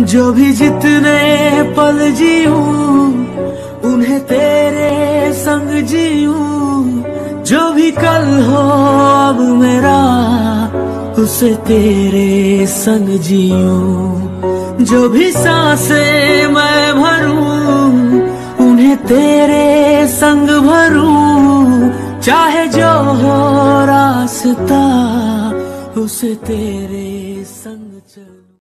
जो भी जितने पल जीऊं, उन्हें तेरे संग जी जो भी कल हो, अब मेरा, उसे तेरे संग जीऊं। जो भी सांसे मैं भरूं, उन्हें तेरे संग भरूं। चाहे जो हो रास्ता, उसे तेरे संग चल।